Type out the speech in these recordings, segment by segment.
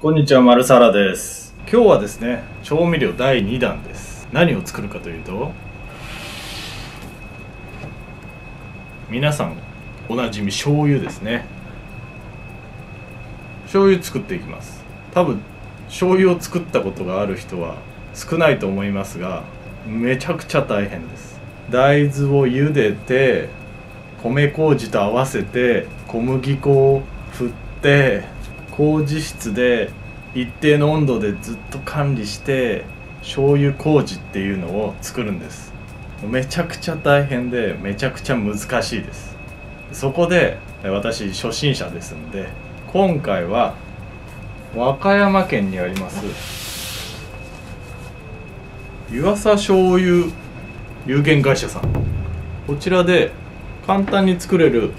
こんにちは、マルサラです。今日はですね、調味料第2弾です。何を作るかというと、皆さんおなじみ醤油ですね。醤油作っていきます。多分、醤油を作ったことがある人は少ないと思いますが、めちゃくちゃ大変です。大豆を茹でて、米麹と合わせて小麦粉を振って麹室で一定の温度でずっと管理して醤油麹っていうのを作るんです。めちゃくちゃ大変でめちゃくちゃ難しいです。そこで私初心者ですんで今回は和歌山県にあります湯浅醤油有限会社さん。こちらで簡単に作れる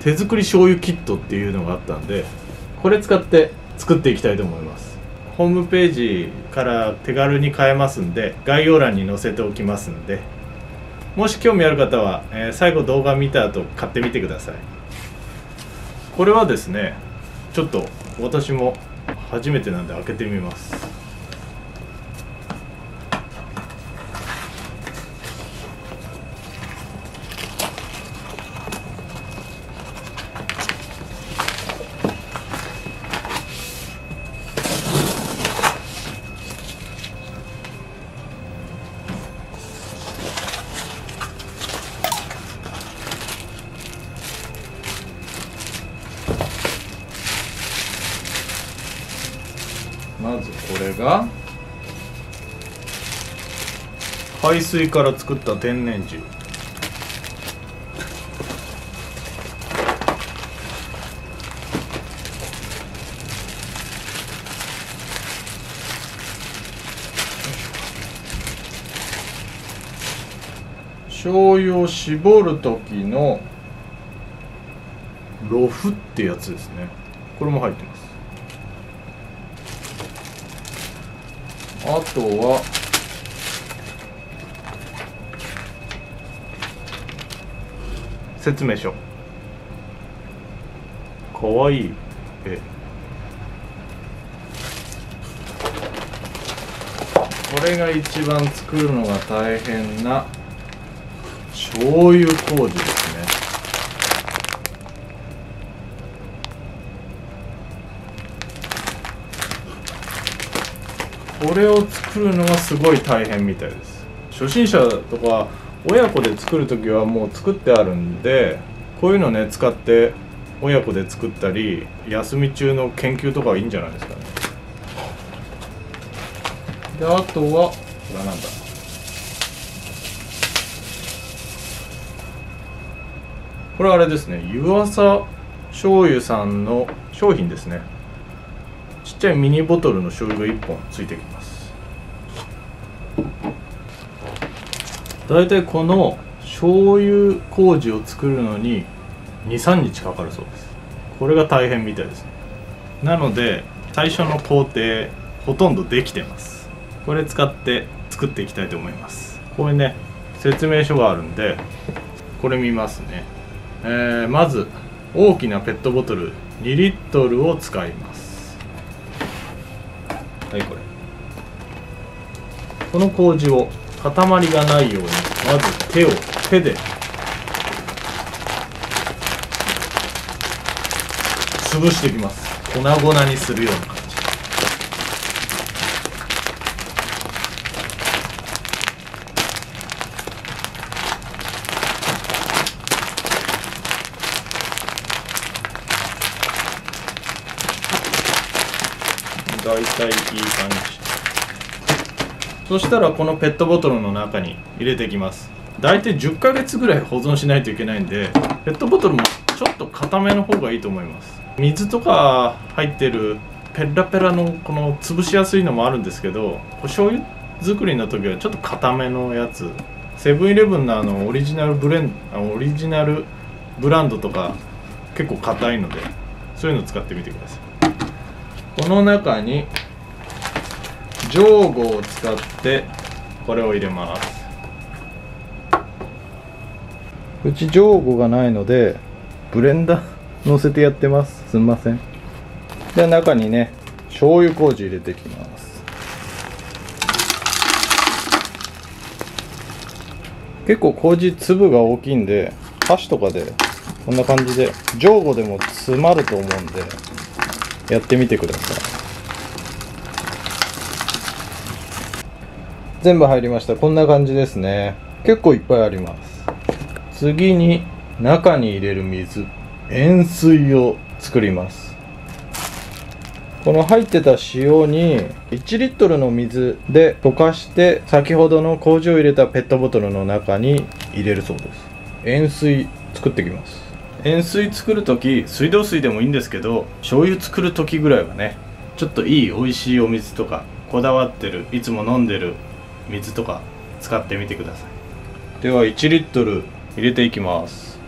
手作り醤油キットっていうのがあったんでこれ使って作っていきたいと思います。ホームページから手軽に買えますんで概要欄に載せておきますんで。もし興味ある方は、えー最後動画見た後買ってみてください。これはですねちょっと私も初めてなんで開けてみます。これが海水から作った天然塩醤油を絞る時のロフってやつですね。これも入ってますあとは説明書。かわいい。絵これが一番作るのが大変な醤油麹ですねこれを作るのがすごい大変みたいです。初心者とか親子で作る時はもう作ってあるんでこういうのね使って親子で作ったり休み中の研究とかはいいんじゃないですかね。であとはこれはなんだ？これはあれですね。湯浅醤油さんの商品ですねちっちゃいミニボトルの醤油が1本ついてきます。だいたいこの醤油麹を作るのに23日かかるそうです。これが大変みたいです。ねなので最初の工程ほとんどできてます。これ使って作っていきたいと思います。これね説明書があるんでこれ見ますね、えーまず大きなペットボトル2リットルを使います。はいこれ。この麹を塊がないようにまず手を手で潰していきます。粉々にするように感じだいい感じ。そしたらこのペットボトルの中に入れていきます。大体10ヶ月ぐらい保存しないといけないんでペットボトルもちょっと固めの方がいいと思います。水とか入ってるペラペラのこの潰しやすいのもあるんですけどお醤油作りの時はちょっと固めのやつ。セブンイレブンのあのオリジナルブレンオリジナルブランドとか結構硬いのでそういうの使ってみてください。この中に上後を使ってこれを入れます。うち上後がないのでブレンダー乗せてやってます。すみません。で中にね醤油麹入れていきます。結構麹粒が大きいんで箸とかでこんな感じで上後でも詰まると思うんでやってみてください。全部入りました。こんな感じですね。結構いっぱいあります。次に中に入れる水。塩水を作ります。この入ってた塩に1リットルの水で溶かして先ほどの麹を入れたペットボトルの中に入れるそうです。塩水作ってきます。塩水作る時水道水でもいいんですけど醤油作る時ぐらいはねちょっといい美味しいお水とかこだわってるいつも飲んでる水とか使ってみてください。では1リットル入れていきます。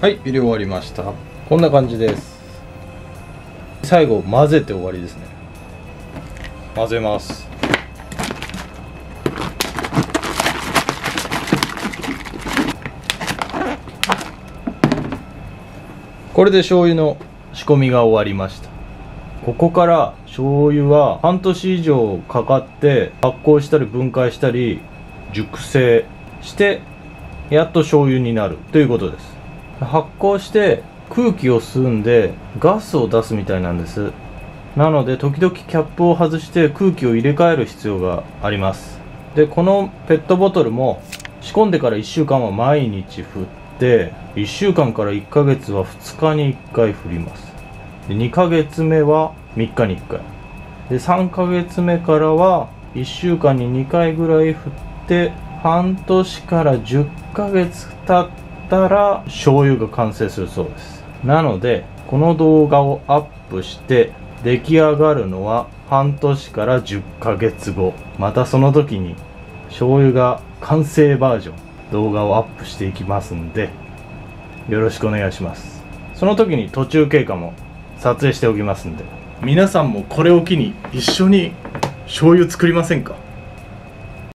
はい入れ終わりました。こんな感じです。最後混ぜて終わりですね。混ぜます。これで醤油の仕込みが終わりました。ここから醤油は半年以上かかって発酵したり分解したり熟成してやっと醤油になる。ということです。発酵して空気を吸うんでガスを出すみたいなんです。なので時々キャップを外して空気を入れ替える必要があります。でこのペットボトルも仕込んでから1週間は毎日振っって1週間から1ヶ月は2日に1回振ります。で2ヶ月目は3日に1回。で3ヶ月目からは1週間に2回ぐらい振って半年から10ヶ月経ったら醤油が完成するそうです。なのでこの動画をアップして出来上がるのは半年から10ヶ月後。またその時に醤油が完成バージョン。動画をアップしていきますんでよろしくお願いします。その時に途中経過も撮影しておきますんで皆さんもこれを機に一緒に醤油作りませんか？